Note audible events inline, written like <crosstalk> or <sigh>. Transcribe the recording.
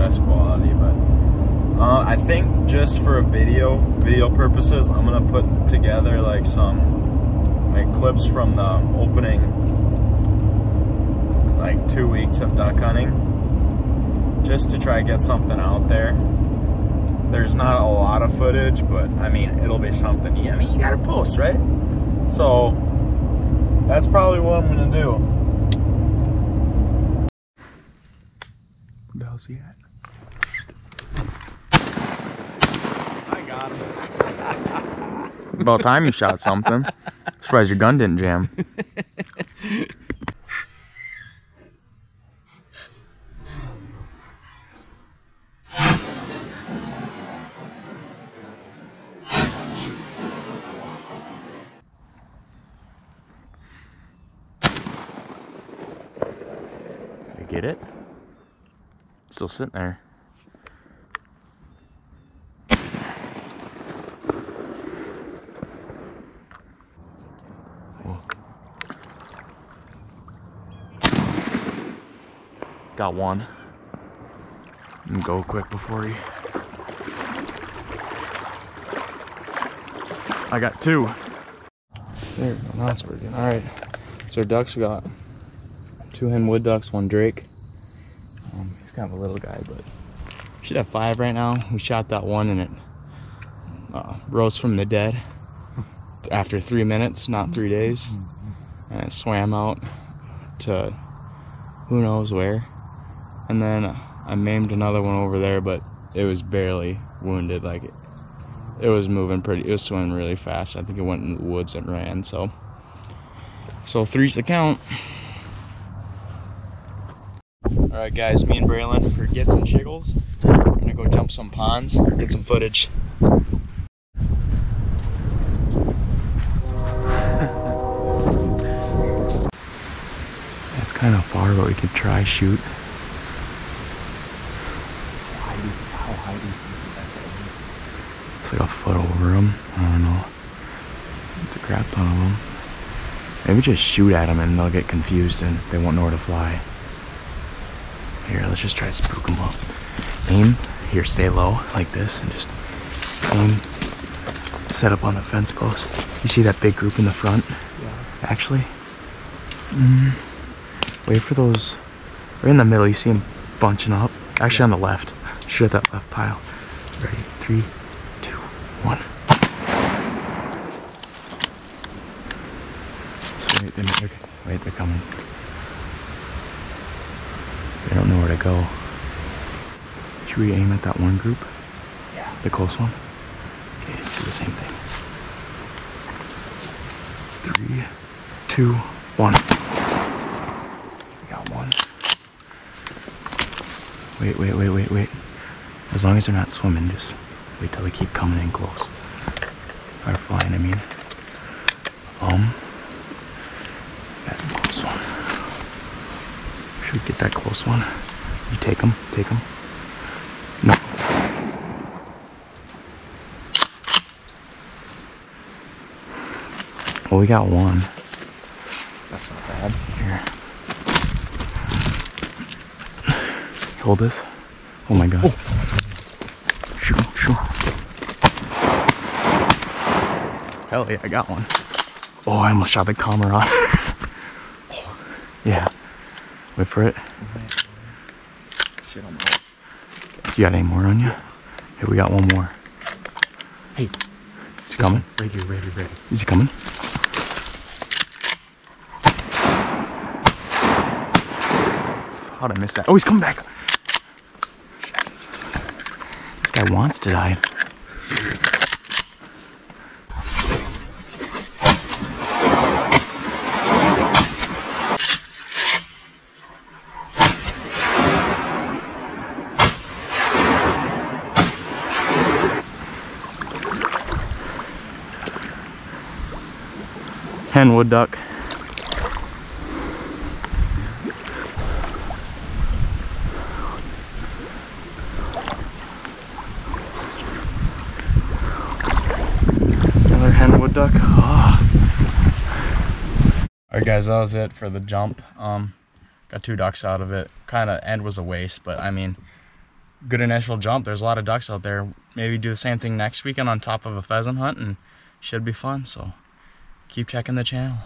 best quality, but uh, I think just for a video video purposes, I'm gonna put together like some like clips from the opening like two weeks of duck hunting, just to try to get something out there. There's not a lot of footage, but I mean it'll be something. Yeah, I mean you gotta post, right? So that's probably what I'm gonna do. What he at? I got him. About time you shot something. Surprised your gun didn't jam. Get it? Still sitting there. Got one. And go quick before he. I got two. There we go. Now it's working. All right. So our ducks, we got two hen wood ducks, one drake. Um, he's kind of a little guy, but should have five right now. We shot that one and it uh, rose from the dead after three minutes, not three days, and it swam out to who knows where. And then I maimed another one over there, but it was barely wounded. Like it, it was moving pretty. It was swimming really fast. I think it went in the woods and ran. So, so three's the count. All right, guys. Me and Braylon for Gets and Shiggles. We're gonna go jump some ponds, get some footage. It's kind of far, but we could try shoot. How high do you think It's like a foot over them. I don't know. It's a crap ton of them. Maybe just shoot at them and they'll get confused and they won't know where to fly. Here, let's just try to spook them up. Aim. Here, stay low like this and just aim. Set up on the fence post. You see that big group in the front? Yeah. Actually, mm, wait for those. Right in the middle, you see them bunching up. Actually, on the left. At that left pile. Ready? Three, two, one. So wait, they, okay. wait, they're coming. They don't know where to go. Should we aim at that one group? Yeah. The close one? Okay, do the same thing. Three, two, one. We got one. Wait, wait, wait, wait, wait. As long as they're not swimming, just wait till they keep coming in close. Or flying, I mean. Um. That close one. Should we get that close one? You take them, take them. No. Well, we got one. That's not bad. Here. Hold this. Oh my god. Oh. Sure, sure. Hell yeah, I got one. Oh, I almost shot the camera <laughs> off. Oh, yeah. Wait for it. Shit on my You got any more on you? Here, we got one more. Hey. Is he coming? Right here, right here, right here. Is he coming? How'd I miss that? Oh, he's coming back. Guy wants to die. Hen wood duck. Duck. Ah. Alright guys, that was it for the jump. Um got two ducks out of it. Kinda end was a waste, but I mean good initial jump. There's a lot of ducks out there. Maybe do the same thing next weekend on top of a pheasant hunt and should be fun. So keep checking the channel.